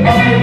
Amen.